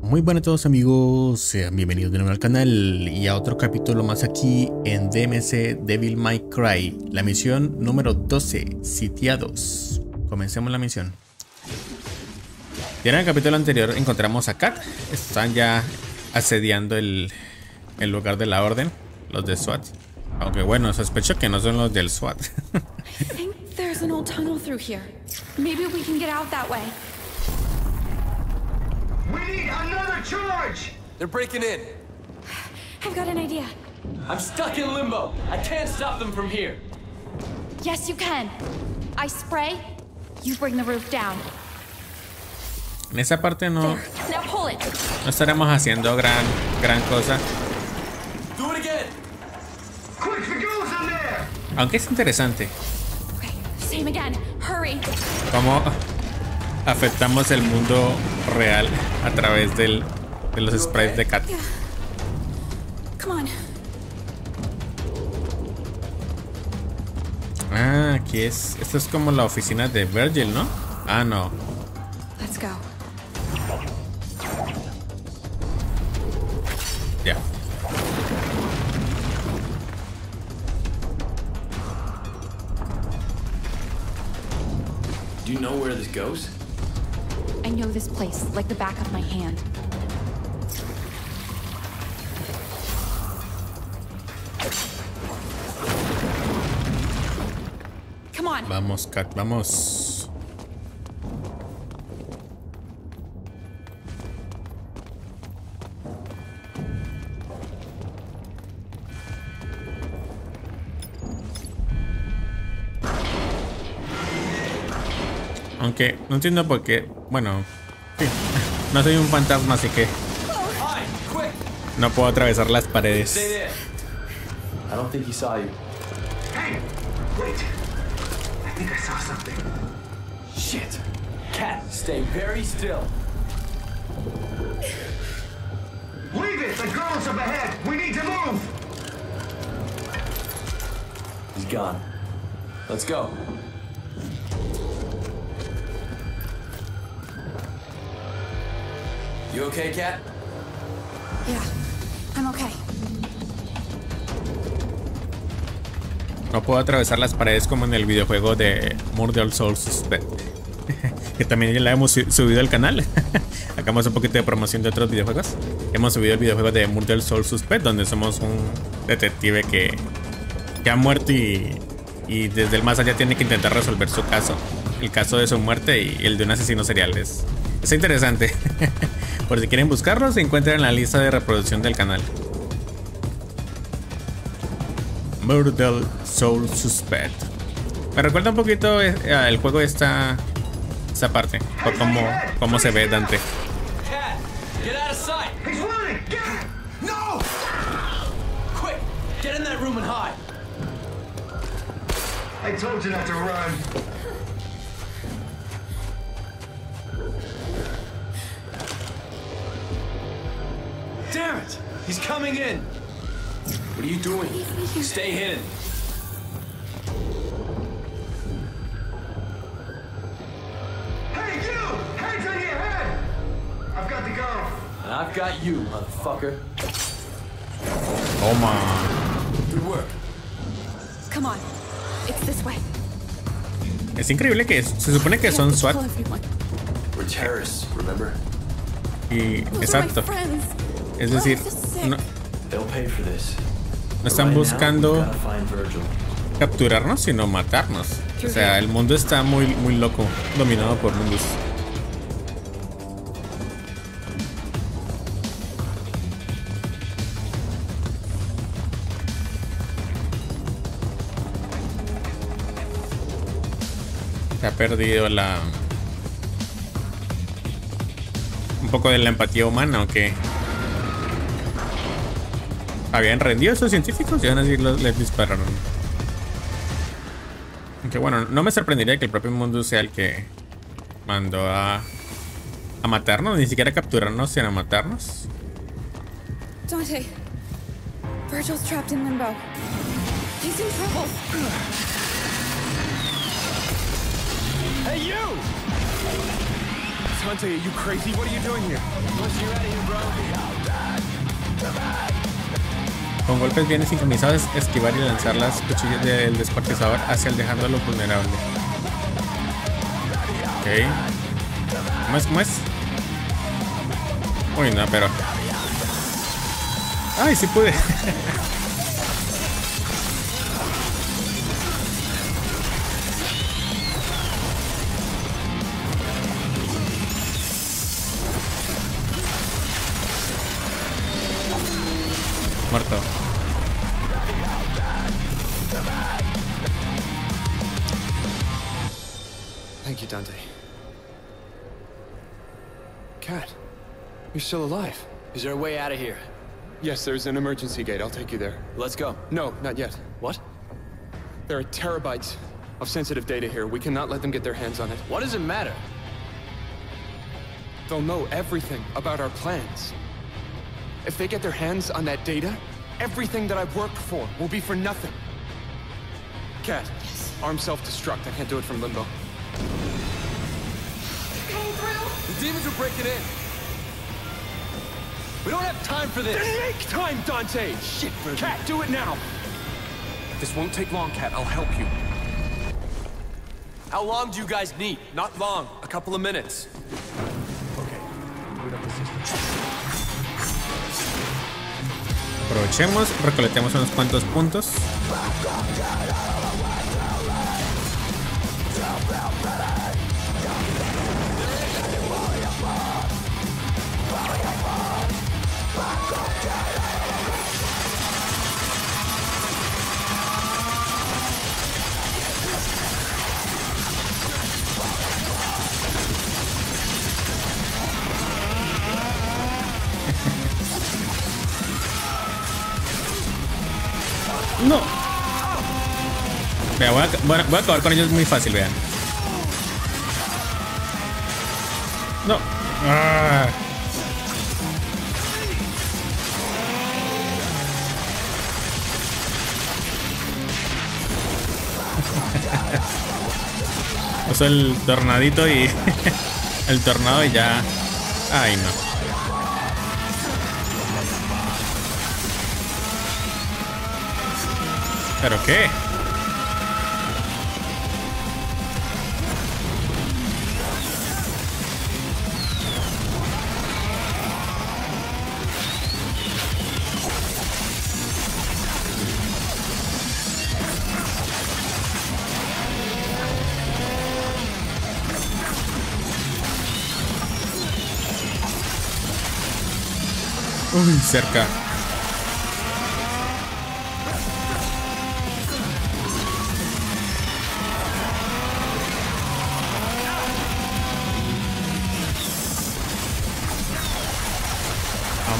Muy buenas a todos amigos, sean bienvenidos de nuevo al canal y a otro capítulo más aquí en DMC Devil May Cry, la misión número 12, sitiados. Comencemos la misión. Ya en el capítulo anterior encontramos a Kat, están ya asediando el, el lugar de la orden, los de SWAT. Aunque bueno, sospecho que no son los del SWAT. Think there's an old tunnel here. Maybe we can get out that way. We need another charge! They're breaking in. I've got an idea. I'm stuck in limbo. I can't stop them from here. Yes, you can. I spray, you bring the roof down. En esa parte no, There. Now pull it. no estaremos haciendo gran, gran cosa. Do it again. Quick, the girl's in there! Aunque es interesante Okay, afectamos el mundo real a través del, de los sprays de Kat. Come on. Ah, aquí es. Esto es como la oficina de Virgil, ¿no? Ah, no. Let's go. Ya. Do you know where this goes? I know this place like the back of my hand. Come on. Vamos, Kat, vamos. Aunque no entiendo por qué. Bueno, sí. No soy un fantasma, así que no puedo atravesar las paredes. there. I don't think he saw you. Hey! Wait! I think I saw something. Shit. Cat, stay very still. Leave it! The girl's up ahead! We need to move! He's gone. Let's go. You okay, Cat? Yeah, I'm okay. No puedo atravesar las paredes como en el videojuego de Murder Soul Suspect. que también ya la hemos su- subido al canal. Hagamos un poquito de promoción de otros videojuegos. Hemos subido el videojuego de Murder Soul Suspect, donde somos un detective que, que ha muerto y, y desde el más allá tiene que intentar resolver su caso. El caso de su muerte y el de un asesino serial. Es, es interesante. Por si quieren buscarlo, se encuentra en la lista de reproducción del canal. Murder Soul Suspect. Me recuerda un poquito eh, el juego esta esta parte, por cómo, cómo se ve Dante. Cat, get out of sight. He's running! Get No! Quick, get in that room and hide. I told you not to run. Damn it! He's coming in. What are you doing? Stay hidden. Hey, you! Hands on your head! I've got the girl. And I've got you, motherfucker. Oh Toma. Good work. Come on. It's this way. Es increíble que es- se supone que We son have to SWAT kill everyone. We're terrorists, remember? y Those are my exacto. Es decir, no, They'll pay for this. no están buscando capturarnos, sino matarnos. O sea, el mundo está muy muy loco, dominado por mundos. Se ha perdido la un poco de la empatía humana, ¿o qué? Habían rendido esos científicos y aún así los- les dispararon. Aunque bueno, no me sorprendería que el propio mundo sea el que mandó a, a matarnos, ni siquiera a capturarnos, sino a matarnos. Dante. Virgil's trapped in limbo. He's in trouble. Hey, you! Dante, are you crazy? What are you doing here? Con golpes bien sincronizados, esquivar y lanzar las cuchillas del descuartizador hacia el dejándolo vulnerable. Ok. ¿Cómo es? ¿Cómo es? Uy, no, pero... ¡Ay, sí pude! Thank you, Dante. Cat, you're still alive. Is there a way out of here? Yes, there's an emergency gate. I'll take you there. Let's go. No, not yet. What? There are terabytes of sensitive data here. We cannot let them get their hands on it. What does it matter? They'll know everything about our plans. If they get their hands on that data, everything that I've worked for will be for nothing. Cat, yes. arm self-destruct. I can't do it from limbo. Coming through? The demons are breaking in. We don't have time for this. Then make time, Dante! Shit, Virgil. Cat, do it now! This won't take long, Cat. I'll help you. How long do you guys need? Not long. A couple of minutes. Okay. Boot up the system. Aprovechemos, recolectemos unos cuantos puntos. No. Vea, voy a, voy a- acabar con ellos muy fácil, vean. No. Ah. Uso el tornadito y el tornado y ya. Ay, no. ¿Pero qué? Uy, cerca.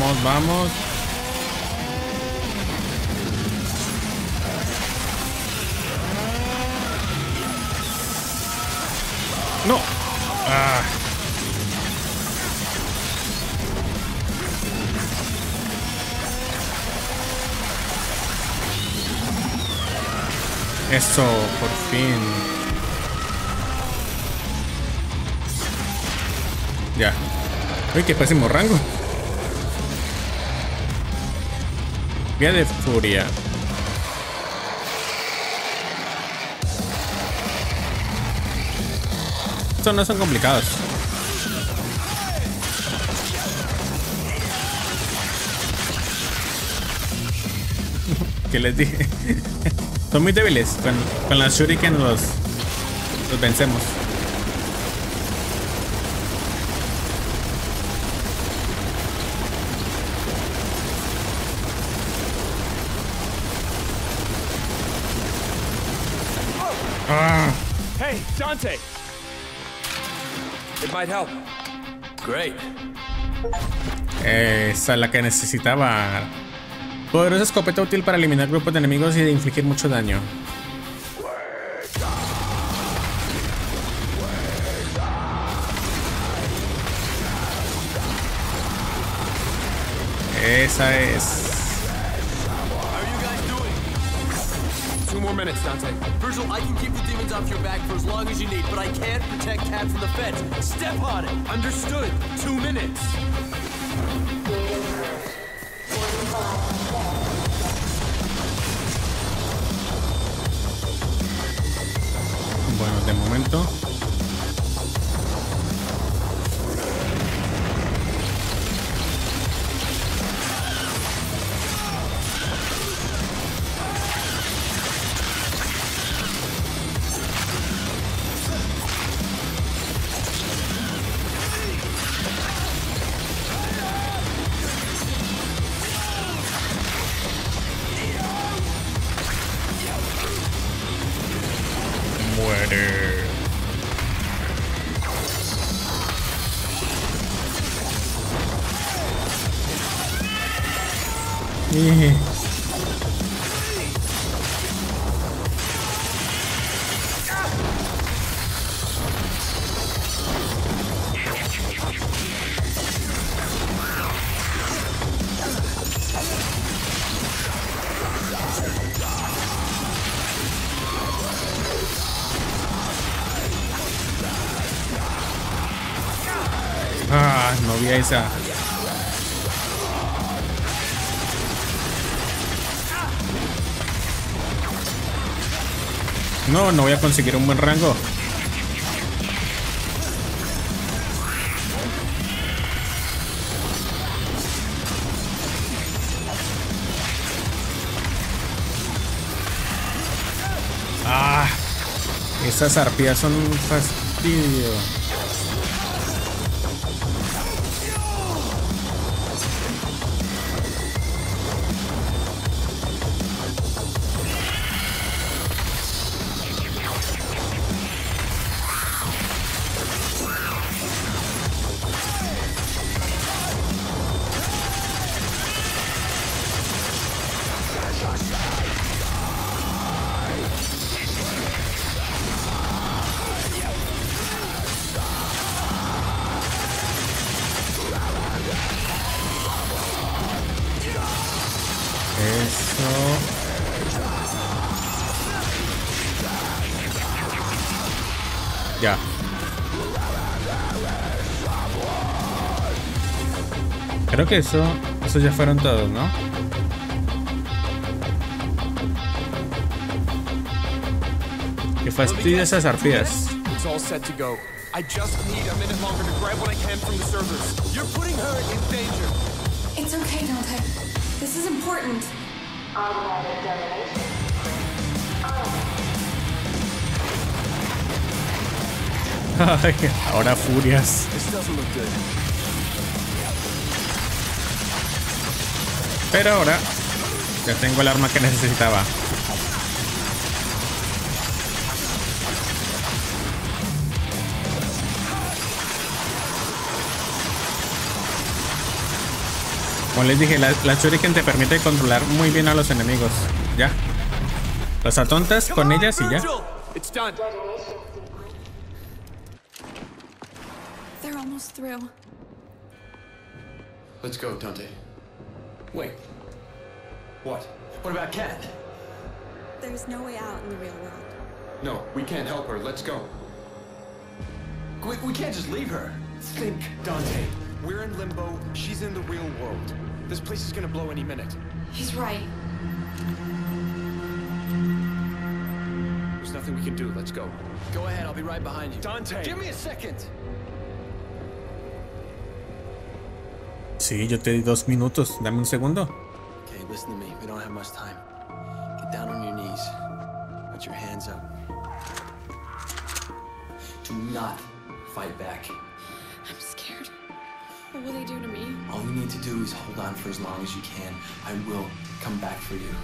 Vamos, vamos. No. Ah. Eso, por fin. Ya. Uy, qué pésimo rango. Vía de furia. Estos no son complicados. ¿Qué les dije? Son muy débiles. Con, con las shuriken los, los vencemos. Hey, Dante! It might help. Great. esa es la que necesitaba. Poderosa escopeta útil para eliminar grupos de enemigos y infligir mucho daño. Esa es. More more minutes, Dante. Virgil, I can keep the demons off your back for as long as you need, but I can't protect Cat from the feds. Step on it. Understood. Two minutes. Bueno, de momento. Ah, no esa. No, no voy a conseguir un buen rango. Ah, esas arpías son un fastidio. Ya. Creo que eso, esos ya fueron todos, ¿no? Qué fastidio esas arpías. It's all set to go. I just need a minute longer to grab what I can from the servers. You're putting her in danger. It's okay, Dante. This is important. Ahora furias. Pero ahora ya tengo el arma que necesitaba. Como les dije, la, la Shuriken te permite controlar muy bien a los enemigos. Ya. Los atontas con ellas y ya. They're almost through. Let's go, Dante. Wait. What? What about Cat? There's no way out in the real world. No, we can't help her. Let's go. We, we can't just leave her. Think, Dante. We're in limbo. She's in the real world. This place is gonna blow any minute. He's right. There's nothing we can do. Let's go. Go ahead, I'll be right behind you. Dante! Give me a second. Sí, yo te di dos minutos. Dame un segundo. Okay, listen to me. We don't have much time. Get down on your knees. Put your hands up. Do not fight back. I'm scared. What will they do to me? All you need to do is hold on for as long as you can. I will come back for you.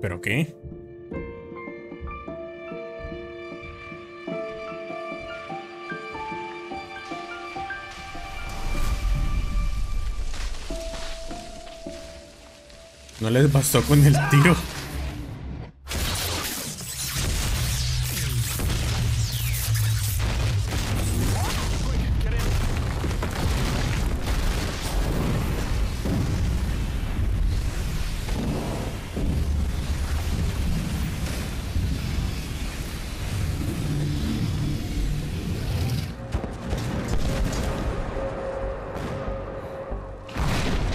¿Pero qué? No les pasó con el tiro.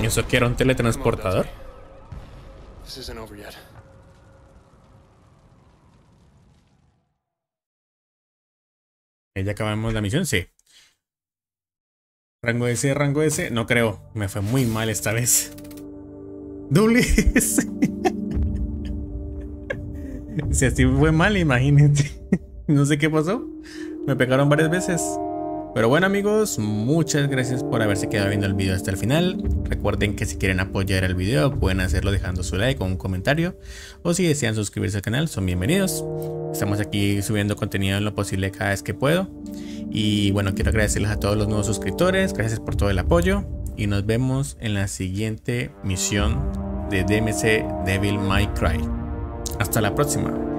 ¿Eso que era un teletransportador? Eh, ¿Ya acabamos la misión? Sí. Rango S, rango S. No creo. Me fue muy mal esta vez. Doble S. si así fue mal, imagínate. no sé qué pasó. Me pegaron varias veces. Pero bueno amigos, muchas gracias por haberse quedado viendo el video hasta el final. Recuerden que si quieren apoyar el video pueden hacerlo dejando su like o un comentario. O si desean suscribirse al canal son bienvenidos. Estamos aquí subiendo contenido en lo posible cada vez que puedo. Y bueno, quiero agradecerles a todos los nuevos suscriptores. Gracias por todo el apoyo. Y nos vemos en la siguiente misión de DMC Devil May Cry. Hasta la próxima.